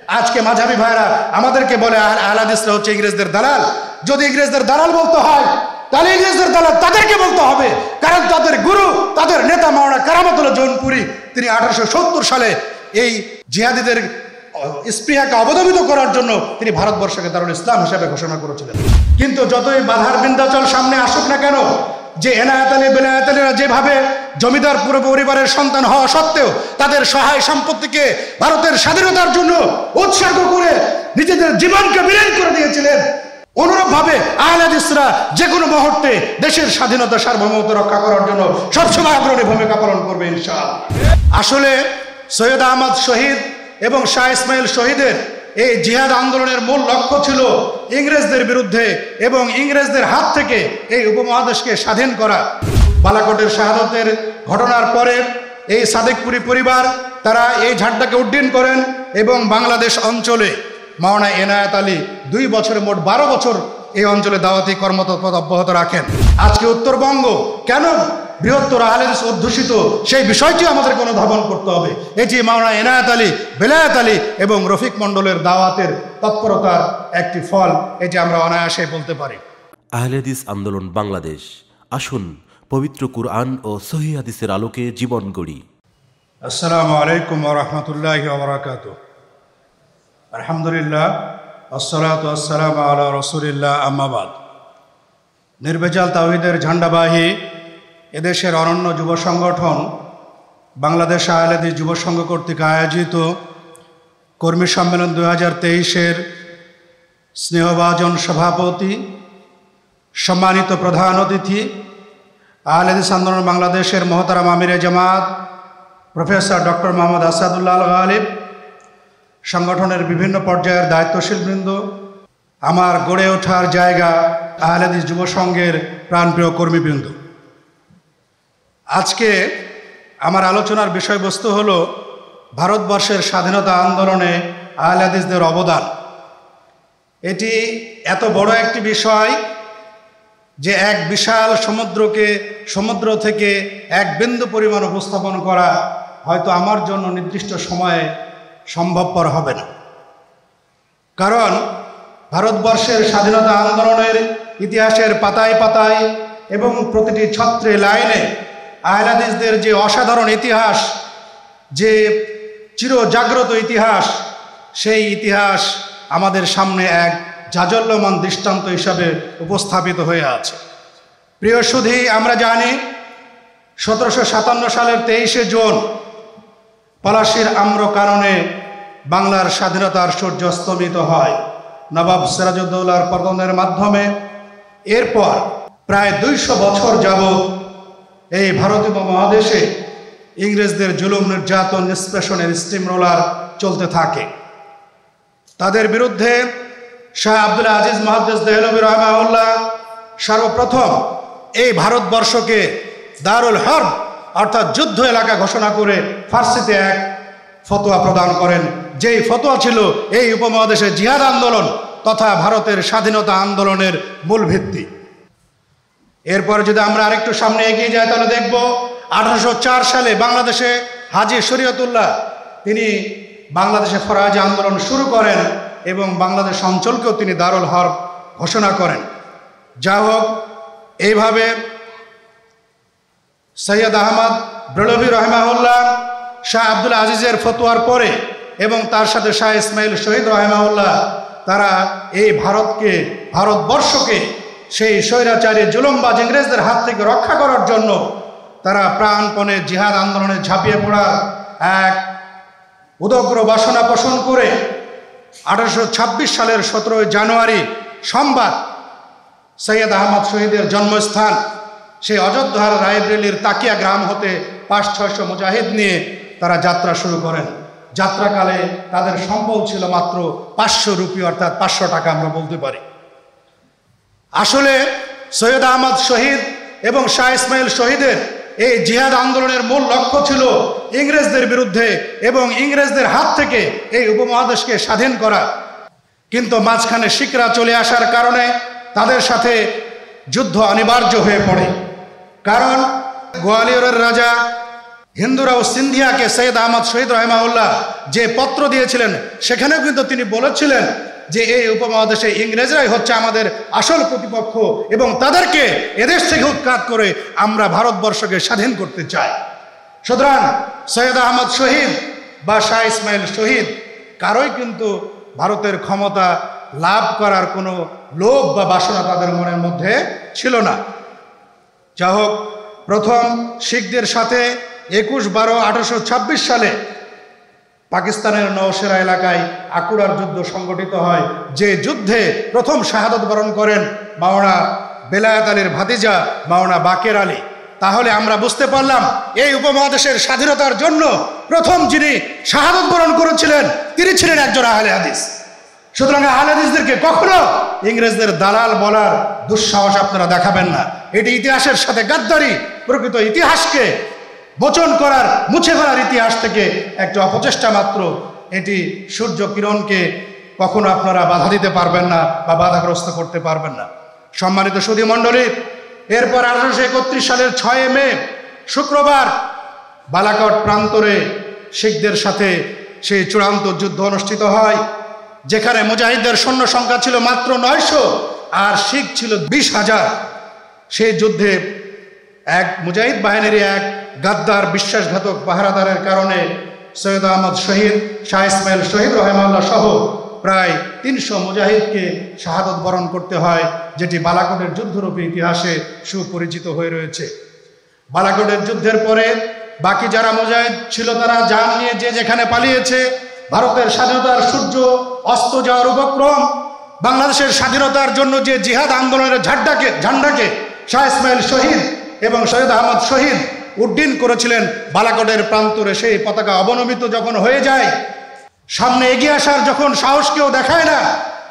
আজকে মাঝাবি ভাইরা আমাদেরকে বলে আহলাদিসরা হচ্ছে ইংরেজদের দালাল। যদি ইংরেজদের দালাল বলতে হয়, তাহলে ইংরেজদের দালাল তাদেরকে বলতে হবে। কারণ তাদের গুরু, তাদের নেতা মাওনা কারামতুল্লাহ জৌনপুরি, তিনি আঠারোশো সত্তর সালে এই জিহাদিদের স্পৃহাকে অবদমিত করার জন্য তিনি ভারতবর্ষকে দারুল ইসলাম হিসেবে ঘোষণা করেছিলেন। কিন্তু যতই বাধার বিন্দাচল সামনে আসুক না কেন যে এনায়াত আলী আলীরা যেভাবে জমিদার পুরো পরিবারের সন্তান হওয়া সত্ত্বেও তাদের সহায় সম্পত্তিকে ভারতের স্বাধীনতার জন্য উৎসর্গ করে নিজেদের জীবনকে বিলীন করে দিয়েছিলেন অনুরূপ ভাবে আহলাদিসরা যে কোনো মুহূর্তে দেশের স্বাধীনতা সার্বভৌমত্ব রক্ষা করার জন্য সবসময় অগ্রণী ভূমিকা পালন করবে ইনশাল আসলে সৈয়দ আহমদ শহীদ এবং শাহ ইসমাইল শহীদের এই জিহাদ আন্দোলনের মূল লক্ষ্য ছিল ইংরেজদের বিরুদ্ধে এবং ইংরেজদের হাত থেকে এই উপমহাদেশকে স্বাধীন করা। বালাকোটের শাহাদতের ঘটনার পরে এই সাদেকপুরি পরিবার তারা এই ঝাড্ডাকে উড্ডীন করেন এবং বাংলাদেশ অঞ্চলে মাওনা এনায়াত আলী দুই বছরে মোট বারো বছর এই অঞ্চলে দাওয়াতি কর্মতৎপর অব্যাহত রাখেন। আজকে উত্তরবঙ্গ কেন বৃহত্তর আহলেদিস অধ্যুষিত সেই বিষয়টি আমাদের কোনো ধাবন করতে হবে। এটি মাওনা এনায়াত আলী বেলায়াত আলী এবং রফিক মণ্ডলের দাওয়াতের তৎপরতার একটি ফল এটি আমরা অনায়াসে বলতে পারি। আহলেদিস আন্দোলন বাংলাদেশ। আসুন পবিত্র কুরআন ও সহি হাদিসের আলোকে জীবন গড়ি। আসসালামু আলাইকুম রহমতুল্লাহ আলহামদুলিল্লাহ আসসালাত আসসালাম আলা রসুলিল্লাহ আম্মাবাদ নির্ভেজাল তাহিদের ঝান্ডাবাহী এদেশের অনন্য যুব সংগঠন বাংলাদেশ আহলেদি যুব সংঘ কর্তৃক আয়োজিত কর্মী সম্মেলন দু হাজার তেইশের স্নেহভাজন সভাপতি, সম্মানিত প্রধান অতিথি আহলেদিস আন্দোলন বাংলাদেশের মহতারাম আমিরে জামাত, প্রফেসর ডক্টর মোহাম্মদ আসাদুল্লাহ আল গালিব, সংগঠনের বিভিন্ন পর্যায়ের দায়িত্বশীল বৃন্দ, আমার গড়ে ওঠার জায়গা আহলেদিস যুব সংঘের প্রাণপ্রিয় কর্মীবৃন্দ। আজকে আমার আলোচনার বিষয়বস্তু হল ভারতবর্ষের স্বাধীনতা আন্দোলনে আহলাদিসদের অবদান। এটি এত বড় একটি বিষয় যে এক বিশাল সমুদ্রকে, সমুদ্র থেকে এক বিন্দু পরিমাণ উপস্থাপন করা হয়তো আমার জন্য নির্দিষ্ট সময়ে সম্ভবপর হবে না। কারণ ভারতবর্ষের স্বাধীনতা আন্দোলনের ইতিহাসের পাতায় পাতায় এবং প্রতিটি ছত্রে লাইনে আহলাদিসদের যে অসাধারণ ইতিহাস, যে চিরজাগ্রত ইতিহাস, সেই ইতিহাস আমাদের সামনে এক জাজল্যমান দৃষ্টান্ত হিসাবে উপস্থাপিত হয়ে আছে। প্রিয় সুধী, আমরা জানি সতেরোশো সাতান্ন সালের তেইশে জুন পলাশির আম্র কারণে বাংলার স্বাধীনতার সূর্য স্তমিত হয়। নবাব সিরাজউদ্দৌলার পতনের মাধ্যমে এরপর প্রায় দুইশো বছর যাবৎ এই ভারতীয় মহাদেশে ইংরেজদের জুলুম, নির্যাতন, নিষ্পেষণের স্টিম রোলার চলতে থাকে। তাদের বিরুদ্ধে শাহ আব্দুল আজিজ মহাদ্দেস দেহলবী রহমাউল্লাহ সর্বপ্রথম এই ভারতবর্ষকে দারুল হর অর্থাৎ যুদ্ধ এলাকা ঘোষণা করে ফার্সিতে এক ফতোয়া প্রদান করেন। যেই ফতোয়া ছিল এই উপমহাদেশে জিহাদ আন্দোলন তথা ভারতের স্বাধীনতা আন্দোলনের মূল ভিত্তি। এরপরে যদি আমরা আরেকটু সামনে এগিয়ে যাই, তাহলে দেখব আঠারোশো চার সালে বাংলাদেশে হাজি শরীয়তুল্লাহ, তিনি বাংলাদেশে ফরাজি আন্দোলন শুরু করেন এবং বাংলাদেশ অঞ্চলকেও তিনি দারুল হর ঘোষণা করেন। যা হোক, এইভাবে সৈয়দ আহমদ ব্রলভী রহমাউল্লাহ শাহ আব্দুল আজিজের ফতোয়ার পরে এবং তার সাথে শাহ ইসমাইল শহীদ রহমাউল্লাহ তারা এই ভারতকে, ভারতবর্ষকে সেই স্বৈরাচারী জুলুমবাজ ইংরেজদের হাত থেকে রক্ষা করার জন্য তারা প্রাণপণে জিহাদ আন্দোলনে ঝাঁপিয়ে পড়া এক উদগ্র বাসনা পোষণ করে আঠারোশো ছাব্বিশ সালের সতেরোই জানুয়ারি সোমবার সৈয়দ আহমদ শহীদের জন্মস্থান, সেই অযোধ্যার রায়বেলির তাকিয়া গ্রাম হতে পাঁচ, ছয়শো মুজাহিদ নিয়ে তারা যাত্রা শুরু করেন। যাত্রাকালে তাদের সম্বল ছিল মাত্র পাঁচশো রুপি, অর্থাৎ পাঁচশো টাকা আমরা বলতে পারি। আসলে সৈয়দ আহমদ শহীদ এবং শাহ ইসমাইল শহীদের এই জিহাদ আন্দোলনের মূল লক্ষ্য ছিল ইংরেজদের বিরুদ্ধে এবং ইংরেজদের হাত থেকে এই উপমহাদেশকে স্বাধীন করা। কিন্তু মাঝখানে শিখরা চলে আসার কারণে তাদের সাথে যুদ্ধ অনিবার্য হয়ে পড়ে। কারণ গোয়ালিয়রের রাজা হিন্দুরা ও সিন্ধিয়াকে সৈয়দ আহমদ শহীদ রহমাউল্লাহ যে পত্র দিয়েছিলেন, সেখানেও কিন্তু তিনি বলেছিলেন যে এই উপমহাদেশে ইংরেজরাই হচ্ছে আমাদের আসল প্রতিপক্ষ এবং তাদেরকে এদেশ থেকে উৎখাত করে আমরা ভারতবর্ষকে স্বাধীন করতে চাই। সুতরাং সৈয়দ আহমদ শহীদ বা শাহ ইসমাইল শহীদ, কারোই কিন্তু ভারতের ক্ষমতা লাভ করার কোনো লোভ বা বাসনা তাদের মনের মধ্যে ছিল না। যা হোক প্রথম শিখদের সাথে একুশ বারো আঠারোশো সালে পাকিস্তানের নওশেরা এলাকায় আকুরার যুদ্ধ সংগঠিত হয়। যে যুদ্ধে প্রথম শাহাদত বরণ করেন মাওনা বেলায়েত আলীর ভাতিজা মাওনা বাকের আলী। তাহলে আমরা বুঝতে পারলাম, এই উপমহাদেশের স্বাধীনতার জন্য প্রথম যিনি শাহাদত বরণ করেছিলেন, তিনি ছিলেন একজন আহলে হাদিস। সুতরাং আহলে হাদিসদেরকে কখনো ইংরেজদের দালাল বলার দুঃসাহস আপনারা দেখাবেন না। এটি ইতিহাসের সাথে গাদ্দারি, প্রকৃত ইতিহাসকে বচন করার, মুছে ফেলার ইতিহাস থেকে একটা অপচেষ্টা মাত্র। এটি সূর্য কিরণকে কখনো আপনারা বাধা দিতে পারবেন না বা বাধাগ্রস্ত করতে পারবেন না। সম্মানিত সুধী মণ্ডলী এরপর আঠারোশো একত্রিশ সালের ছয় মে, শুক্রবার বালাকট প্রান্তরে শিখদের সাথে সেই চূড়ান্ত যুদ্ধ অনুষ্ঠিত হয়, যেখানে মুজাহিদদের সৈন্য সংখ্যা ছিল মাত্র নয়শো আর শিখ ছিল বিশ হাজার। সেই যুদ্ধে এক মুজাহিদ বাহিনীর এক গাদ্দার বিশ্বাসঘাতক পাহারাদারের কারণে সৈয়দ আহমদ শহীদ, শাহ ইসমাইল শহীদ রহমাল্লাহ সহ প্রায় তিনশো মুজাহিদকে শাহাদত বরণ করতে হয়, যেটি বালাকোটের যুদ্ধরূপী ইতিহাসে সুপরিচিত হয়ে রয়েছে। বালাকোটের যুদ্ধের পরে বাকি যারা মুজাহিদ ছিল তারা যান নিয়ে যে যেখানে পালিয়েছে, ভারতের স্বাধীনতার সূর্য অস্ত যাওয়ার উপক্রম, বাংলাদেশের স্বাধীনতার জন্য যে জিহাদ আন্দোলনের ঝাড্ডাকে ঝান্ডাকে শাহ ইসমাইল শহীদ এবং সৈয়দ আহমদ শহীদ উড্ডীন করেছিলেন বালাকোটের প্রান্তরে। সেই পতাকা অবনমিত যখন হয়ে যায়, সামনে এগিয়ে আসার যখন সাহস কেউ দেখায় না,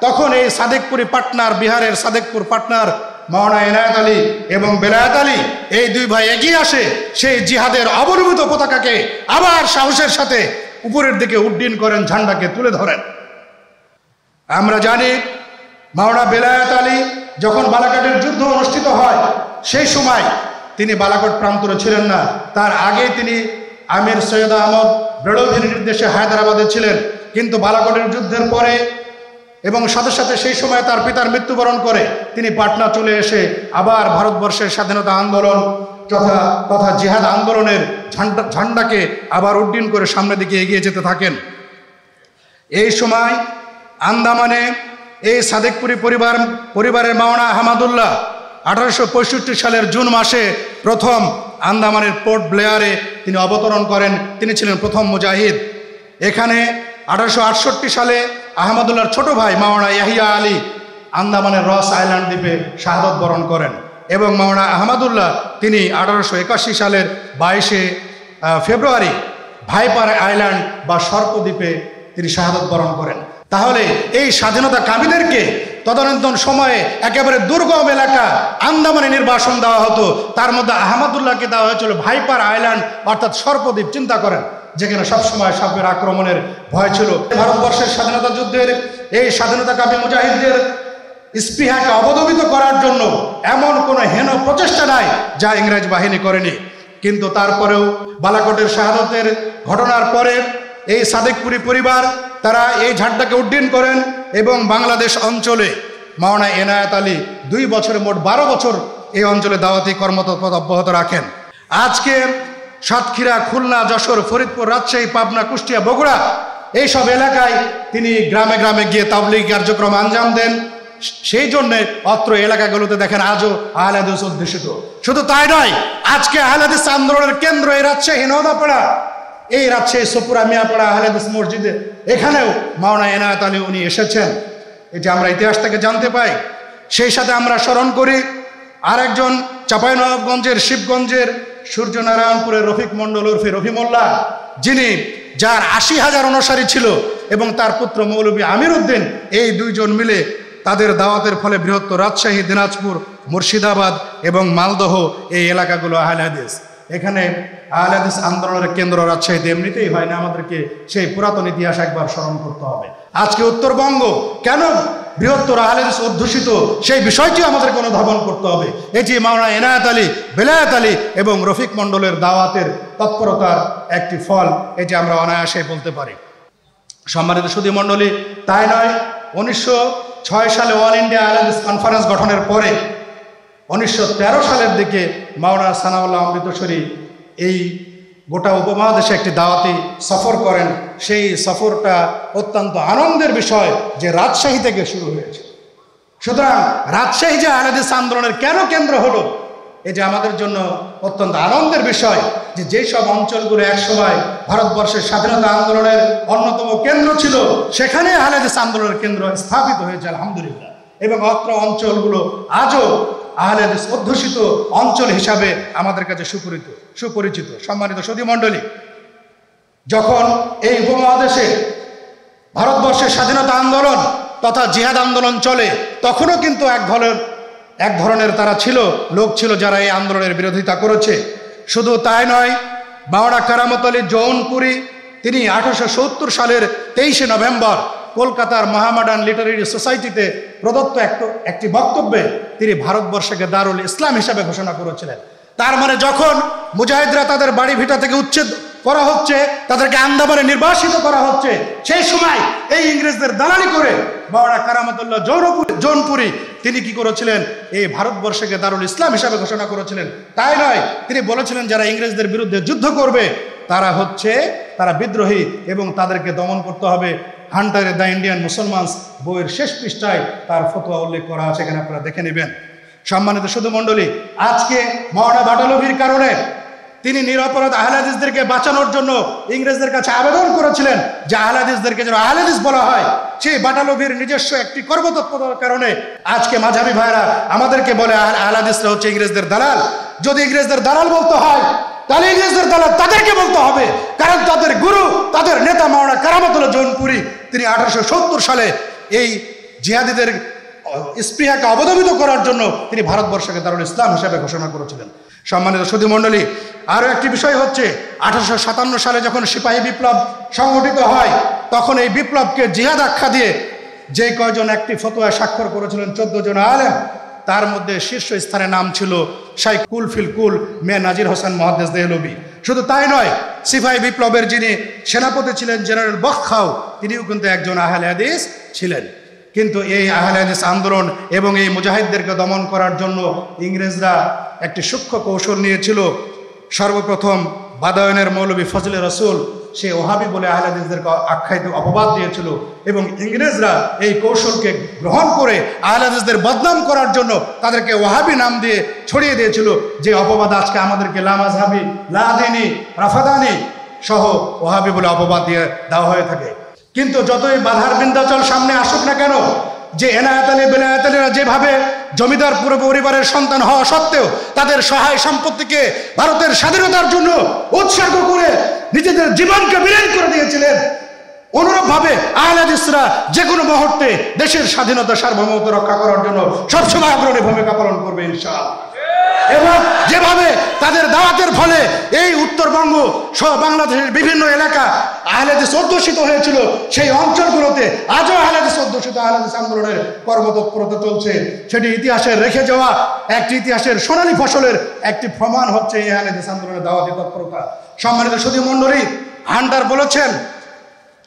তখন এই সাদেকপুরি পাটনার, বিহারের সাদেকপুর পাটনার মহানা এনায়ত আলী এবং বেলায়েত আলী এই দুই ভাই এগিয়ে আসে, সেই জিহাদের অবনমিত পতাকাকে আবার সাহসের সাথে উপরের দিকে উড্ডীন করেন, ঝান্ডাকে তুলে ধরেন। আমরা জানি মাওনা বেলায়েত আলী যখন বালাকাটের যুদ্ধ অনুষ্ঠিত হয়, সেই সময় তিনি বালাকোট প্রান্তরে ছিলেন না। তার আগে তিনি আমির সৈয়দ আহমদ বেড়ভির নির্দেশে হায়দ্রাবাদে ছিলেন। কিন্তু বালাকোটের যুদ্ধের পরে এবং সাথে সাথে সেই সময় তার পিতার মৃত্যুবরণ করে তিনি পাটনা চলে এসে আবার ভারতবর্ষের স্বাধীনতা আন্দোলন তথা তথা জিহাদ আন্দোলনের ঝান্ডা, ঝান্ডাকে আবার উড্ডীন করে সামনের দিকে এগিয়ে যেতে থাকেন। এই সময় আন্দামানে এই সাদেকপুরি পরিবার, পরিবারের মাওনা আহমাদুল্লাহ আঠারোশো পঁয়ষট্টি সালের জুন মাসে প্রথম আন্দামানের পোর্ট ব্লেয়ারে তিনি অবতরণ করেন। তিনি ছিলেন প্রথম মুজাহিদ। এখানে আঠারোশো আটষট্টি সালে আহমদুল্লাহর ছোট ভাই মাওনা ইয়াহিয়া আলী আন্দামানের রস আইল্যান্ড দ্বীপে শাহাদত বরণ করেন এবং মাওনা আহমদুল্লাহ তিনি আঠারোশো একাশি সালের বাইশে ফেব্রুয়ারি ভাইপার আইল্যান্ড বা সর্পদ্বীপে তিনি শাহাদত বরণ করেন। তাহলে এই স্বাধীনতা কামীদেরকে তদানীন্তন সময়ে একেবারে দুর্গম এলাকা আন্দামানে নির্বাসন দেওয়া হতো। তার মধ্যে আহমদুল্লাহকে দেওয়া হয়েছিল ভাইপার আইল্যান্ড, অর্থাৎ সর্পদ্বীপ, চিন্তা করেন, যেখানে সবসময় সাপের আক্রমণের ভয় ছিল। ভারতবর্ষের স্বাধীনতা যুদ্ধের এই স্বাধীনতা কামী মুজাহিদদের স্পৃহাকে অবদমিত করার জন্য এমন কোনো হেন প্রচেষ্টা নাই যা ইংরেজ বাহিনী করেনি। কিন্তু তারপরেও বালাকোটের শাহাদতের ঘটনার পরে এই সাদেকপুরি পরিবার তারা এই ঝাড্ডাকে উড্ডীন করেন এবং বাংলাদেশ অঞ্চলে মাওনা এনায়েত আলী দুই বছরে মোট বারো বছর এই অঞ্চলে দাওয়াতি কর্মতৎপর অব্যাহত রাখেন। আজকে সাতক্ষীরা, খুলনা, যশোর, ফরিদপুর, রাজশাহী, পাবনা, কুষ্টিয়া, বগুড়া এইসব এলাকায় তিনি গ্রামে গ্রামে গিয়ে তাবলিগ কার্যক্রম আঞ্জাম দেন। সেই জন্যে অত্র এলাকাগুলোতে দেখেন আজও আহলাদিস উদ্দেশিত। শুধু তাই নয়, আজকে আহলাদিস আন্দোলনের কেন্দ্র এই রাজশাহী নদাপাড়া এই রাজশাহী সপুরা মিয়াপাড়া আহলাদিস মসজিদে, এখানেও মাওনা এনায়ত আলী উনি এসেছেন। এটি আমরা ইতিহাস থেকে জানতে পাই, সেই সাথে আমরা স্মরণ করি আর একজন চাঁপাইনবাবগঞ্জের, শিবগঞ্জের সূর্যনারায়ণপুরের রফিক মণ্ডল উর্ফে রফিমোল্লা যিনি যার আশি হাজার অনুসারী ছিল এবং তার পুত্র মৌলবী আমির উদ্দিন এই দুইজন মিলে তাদের দাওয়াতের ফলে বৃহত্তর রাজশাহী, দিনাজপুর, মুর্শিদাবাদ এবং মালদহ এই এলাকাগুলো আহলে এখানে আহলে হাদিস আন্দোলনের কেন্দ্র রাজশাহীতে এমনিতেই হয় না, আমাদেরকে সেই পুরাতন ইতিহাস একবার স্মরণ করতে হবে। আজকে উত্তরবঙ্গ, কেন বৃহত্তর আহলেদিস অধ্যুষিত, সেই বিষয়টিও আমাদেরকে অনুধাবন করতে হবে। এটি মাওনা এনায়েত আলী, বেলায়েত আলী এবং রফিক মণ্ডলের দাওয়াতের তৎপরতার একটি ফল, এটি আমরা অনায়াসে বলতে পারি। সম্মানিত সুদী মণ্ডলী তাই নয়, উনিশশো ছয় সালে অল ইন্ডিয়া আহলেদিস কনফারেন্স গঠনের পরে উনিশশো তেরো সালের দিকে মাওলানা সানাউল্লাহ অমৃতসরী এই গোটা উপমহাদেশে একটি দাওয়াতি সফর করেন। সেই সফরটা অত্যন্ত আনন্দের বিষয় যে রাজশাহী থেকে শুরু হয়েছে। সুতরাং রাজশাহী যে আহলেদিস আন্দোলনের কেন কেন্দ্র হলো, এটা আমাদের জন্য অত্যন্ত আনন্দের বিষয় যে যেই সব অঞ্চলগুলো একসময় ভারতবর্ষের স্বাধীনতা আন্দোলনের অন্যতম কেন্দ্র ছিল, সেখানে আহলেদিস আন্দোলনের কেন্দ্র স্থাপিত হয়েছে, আলহামদুলিল্লাহ। এবং অত্র অঞ্চলগুলো আজও আহলেদিস অধ্যুষিত অঞ্চল হিসাবে আমাদের কাছে সুপরিচিত সুপরিচিত, সম্মানিত সতী মণ্ডলী। যখন এই উপমহাদেশে ভারতবর্ষের স্বাধীনতা আন্দোলন তথা জিহাদ আন্দোলন চলে, তখনও কিন্তু এক ধরনের এক ধরনের তারা ছিল, লোক ছিল যারা এই আন্দোলনের বিরোধিতা করেছে। শুধু তাই নয় বাওড়া কারামত আলী জৌনপুরি, তিনি আঠারোশো সত্তর সালের তেইশে নভেম্বর কলকাতার মহামাডান লিটারেরি সোসাইটিতে প্রদত্ত একটি বক্তব্যে তিনি ভারতবর্ষকে দারুল ইসলাম হিসাবে ঘোষণা করেছিলেন। তার মানে যখন মুজাহিদরা তাদের বাড়ি ভিটা থেকে উচ্ছেদ করা হচ্ছে, তাদেরকে আন্দামানে নির্বাসিত করা হচ্ছে, সেই সময় এই ইংরেজদের দালালি করে বাবারা কারামতুল্লাহ জৌনপুর, জৌনপুরি তিনি কি করেছিলেন? এই ভারতবর্ষকে দারুল ইসলাম হিসাবে ঘোষণা করেছিলেন। তাই নয়, তিনি বলেছিলেন যারা ইংরেজদের বিরুদ্ধে যুদ্ধ করবে, তারা হচ্ছে, তারা বিদ্রোহী এবং তাদেরকে দমন করতে হবে। হান্টারে দ্য ইন্ডিয়ান মুসলমানস বইয়ের শেষ পৃষ্ঠায় তার ফতোয়া উল্লেখ করা আছে, এখানে আপনারা দেখে নেবেন। সম্মানিত শুধু মণ্ডলী আজকে মহানা বাটালভির কারণে তিনি নিরপরাধ আহলাদিসদেরকে বাঁচানোর জন্য ইংরেজদের কাছে আবেদন করেছিলেন যে আহলাদিসদেরকে যেন আহলাদিস বলা হয়। সেই বাটালভির নিজস্ব একটি কর্মতৎপরতার কারণে আজকে মাঝাবি ভাইরা আমাদেরকে বলে, আহলাদিসরা হচ্ছে ইংরেজদের দালাল। যদি ইংরেজদের দালাল বলতে হয় তাহলে ইংরেজদের দালাল তাদেরকে বলতে হবে। কারণ তাদের গুরু, তাদের নেতা মাওনা কারামতুল্লাহ জৌনপুরি, তিনি আঠারোশো সত্তর সালে এই জিহাদিদের স্পৃহাকে অবদমিত করার জন্য তিনি ভারতবর্ষকে দারুল ইসলাম হিসাবে ঘোষণা করেছিলেন। সম্মানিত সুধী মণ্ডলী, আরও একটি বিষয় হচ্ছে, আঠারোশো সাতান্ন সালে যখন সিপাহী বিপ্লব সংগঠিত হয়, তখন এই বিপ্লবকে জিহাদ আখ্যা দিয়ে যে কয়জন একটি ফতোয়া স্বাক্ষর করেছিলেন, চোদ্দ জন আলেম, তার মধ্যে শীর্ষ স্থানে নাম ছিল শাই কুল ফিল কুল মে নাজির হোসেন মহাদেস দেহলবি শুধু তাই নয় সিফাই বিপ্লবের যিনি সেনাপতি ছিলেন জেনারেল বখাও তিনিও কিন্তু একজন আহলে হাদিস ছিলেন। কিন্তু এই আহলে হাদিস আন্দোলন এবং এই মুজাহিদদেরকে দমন করার জন্য ইংরেজরা একটি সূক্ষ্ম কৌশল নিয়েছিল। সর্বপ্রথম বাদায়নের মৌলবী ফজলে রসুল সে ওহাবি বলে আহলাদিসদেরকে আখ্যায়িত অপবাদ দিয়েছিল এবং ইংরেজরা এই কৌশলকে গ্রহণ করে আহলাদিসদের বদনাম করার জন্য তাদেরকে ওহাবি নাম দিয়ে ছড়িয়ে দিয়েছিল। যে অপবাদ আজকে আমাদেরকে লামাজহাবি লাদিনী রাফাদানি সহ ওহাবি বলে অপবাদ দিয়ে দেওয়া হয়ে থাকে। কিন্তু যতই বাধার বিন্দাচল সামনে আসুক না কেন যে এনায়াত আলী বেনায়াত আলীরা যেভাবে জমিদার পুরো পরিবারের সন্তান হওয়া সত্ত্বেও তাদের সহায় সম্পত্তিকে ভারতের স্বাধীনতার জন্য উৎসর্গ করে নিজেদের জীবনকে বিলীন করে দিয়েছিলেন, অনুরূপভাবে আহলাদিসরা যে কোনো মুহূর্তে দেশের স্বাধীনতা সার্বভৌমত্ব রক্ষা করার জন্য সবসময় আগ্রহী ভূমিকা পালন করবে ইনশাআল্লাহ। এবং যেভাবে তাদের দাওয়াতের ফলে এই উত্তরবঙ্গ সহ বাংলাদেশের বিভিন্ন এলাকা আহলেদিস অধ্যুষিত হয়েছিল। সেই অঞ্চলগুলোতে আজও আহলেদিস অধ্যুষিত আহলেদিস আন্দোলনের কর্মতৎপরতা চলছে। সেটি ইতিহাসের রেখে যাওয়া একটি ইতিহাসের সোনালী ফসলের একটি প্রমাণ হচ্ছে এই আহলেদিস আন্দোলনের দাওয়াতি তৎপরতা। সম্মানিত সুদী মন্ডলী হান্ডার বলেছেন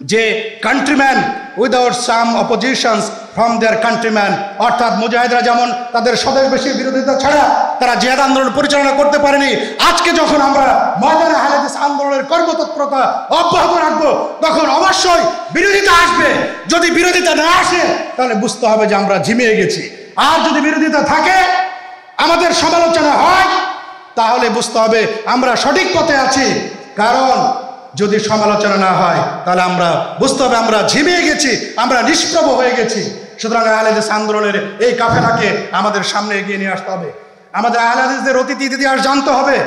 যে countryman without some oppositions from there countryman অর্থাৎ মুজাহিদরা যেমন তাদের স্বদেশবাসীর বিরোধিতা ছাড়া তারা জেহাদ আন্দোলন পরিচালনা করতে পারেনি, আজকে যখন আমরা ময়দানে হালেদিস আন্দোলনের কর্মতৎপরতা অব্যাহত রাখব, তখন অবশ্যই বিরোধিতা আসবে। যদি বিরোধিতা না আসে, তাহলে বুঝতে হবে যে আমরা ঝিমিয়ে গেছি। আর যদি বিরোধিতা থাকে, আমাদের সমালোচনা হয়, তাহলে বুঝতে হবে আমরা সঠিক পথে আছি। কারণ যদি সমালোচনা না হয়, তাহলে আমরা বুঝতে হবে আমরা ঝিমিয়ে গেছি, আমরা নিষ্প্রভ হয়ে গেছি। সুতরাং আহলাদিস আন্দোলনের এই কাফেলাকে আমাদের সামনে এগিয়ে নিয়ে আসতে হবে। আমাদের আহলাদিসদের অতীত ইতিহাস জানতে হবে।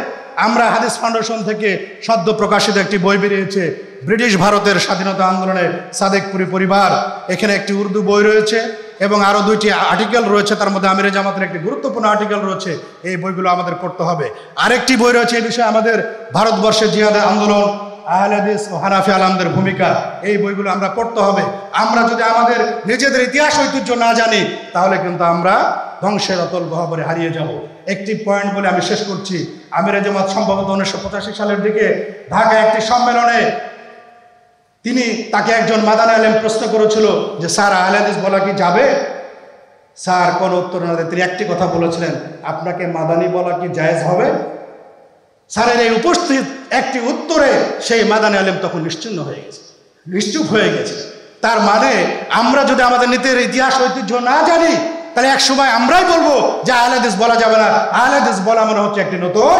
আমরা হাদিস ফাউন্ডেশন থেকে সদ্য প্রকাশিত একটি বই বেরিয়েছে, ব্রিটিশ ভারতের স্বাধীনতা আন্দোলনে সাদেকপুরি পরিবার। এখানে একটি উর্দু বই রয়েছে এবং আরও দুইটি আর্টিকেল রয়েছে, তার মধ্যে আমিরে জামাতের একটি গুরুত্বপূর্ণ আর্টিকেল রয়েছে। এই বইগুলো আমাদের পড়তে হবে। আরেকটি বই রয়েছে এই বিষয়ে আমাদের ভারতবর্ষের জিহাদের আন্দোলন। আহলাদিস ও হানাফি আলামদের ভূমিকা, এই বইগুলো আমরা পড়তে হবে। আমরা যদি আমাদের নিজেদের ইতিহাস ঐতিহ্য না জানি, তাহলে কিন্তু আমরা ধ্বংসের অতল গহবরে হারিয়ে যাব। একটি পয়েন্ট বলে আমি শেষ করছি। আমির জামাত সম্ভবত উনিশশো পঁচাশি সালের দিকে ঢাকায় একটি সম্মেলনে তিনি তাকে একজন মাদান আলেম প্রশ্ন করেছিল যে, স্যার আহলাদিস বলা কি যাবে? স্যার কোনো উত্তর না তিনি একটি কথা বলেছিলেন, আপনাকে মাদানি বলা কি জায়েজ হবে? স্যারের এই উপস্থিত একটি উত্তরে সেই মাদানি আলেম তখন নিশ্চিন্ন হয়ে গেছে, নিশ্চুপ হয়ে গেছে। তার মানে আমরা যদি আমাদের নীতির ইতিহাস, ঐতিহ্য না জানি, তাহলে এক সময় আমরাই বলব যে আহলাদিস বলা যাবে না। আহলাদিস বলা মনে হচ্ছে একটি নতুন।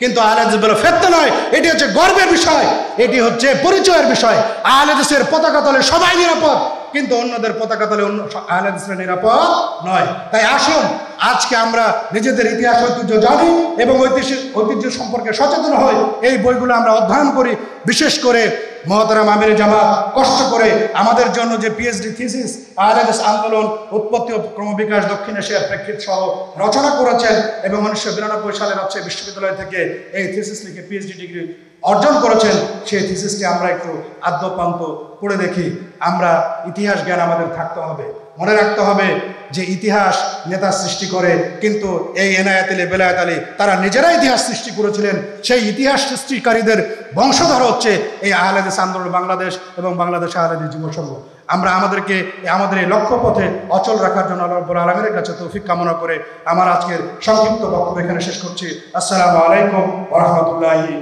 কিন্তু আহলাদিস বলে ফেতনা নয়, এটি হচ্ছে গর্বের বিষয়, এটি হচ্ছে পরিচয়ের বিষয়। আহলাদিসের পতাকা তলে সবাই নিরাপদ। কিন্তু অন্যদের পতাকা তলে অন্য আহলাদিসরা নিরাপদ নয়। তাই আসুন, আজকে আমরা নিজেদের ইতিহাস, ঐতিহ্য জানি এবং ঐতিহ্য ঐতিহ্য সম্পর্কে সচেতন হই। এই বইগুলো আমরা অধ্যয়ন করি। বিশেষ করে মহতারাম আমির জামা কষ্ট করে আমাদের জন্য যে পিএইচডি থিসিস আহলাদিস আন্দোলন, উৎপত্তি ও ক্রমবিকাশ দক্ষিণ এশিয়ার প্রেক্ষিত সহ রচনা করেছেন এবং উনিশশো বিরানব্বই সালে রাজশাহী বিশ্ববিদ্যালয় থেকে এই থিসিস লিখে পিএইচডি ডিগ্রি অর্জন করেছেন, সেই থিসিসটি আমরা একটু আদ্যপান্ত পড়ে দেখি। আমরা ইতিহাস জ্ঞান আমাদের থাকতে হবে। মনে রাখতে হবে যে ইতিহাস নেতা সৃষ্টি করে, কিন্তু এই এনায়াত আলী, বেলায়াত আলী, তারা নিজেরা ইতিহাস সৃষ্টি করেছিলেন। সেই ইতিহাস সৃষ্টিকারীদের বংশধর হচ্ছে এই আহলেদিস আন্দোলন বাংলাদেশ এবং বাংলাদেশ আহলেদি যুব সংঘ। আমরা আমাদেরকে আমাদের এই লক্ষ্য পথে অচল রাখার জন্য আল্লাহ রব্বুল আলমীর কাছে তৌফিক কামনা করে আমার আজকের সংক্ষিপ্ত বক্তব্য এখানে শেষ করছি। আসসালামু আলাইকুম ওরহমতুল্লাহি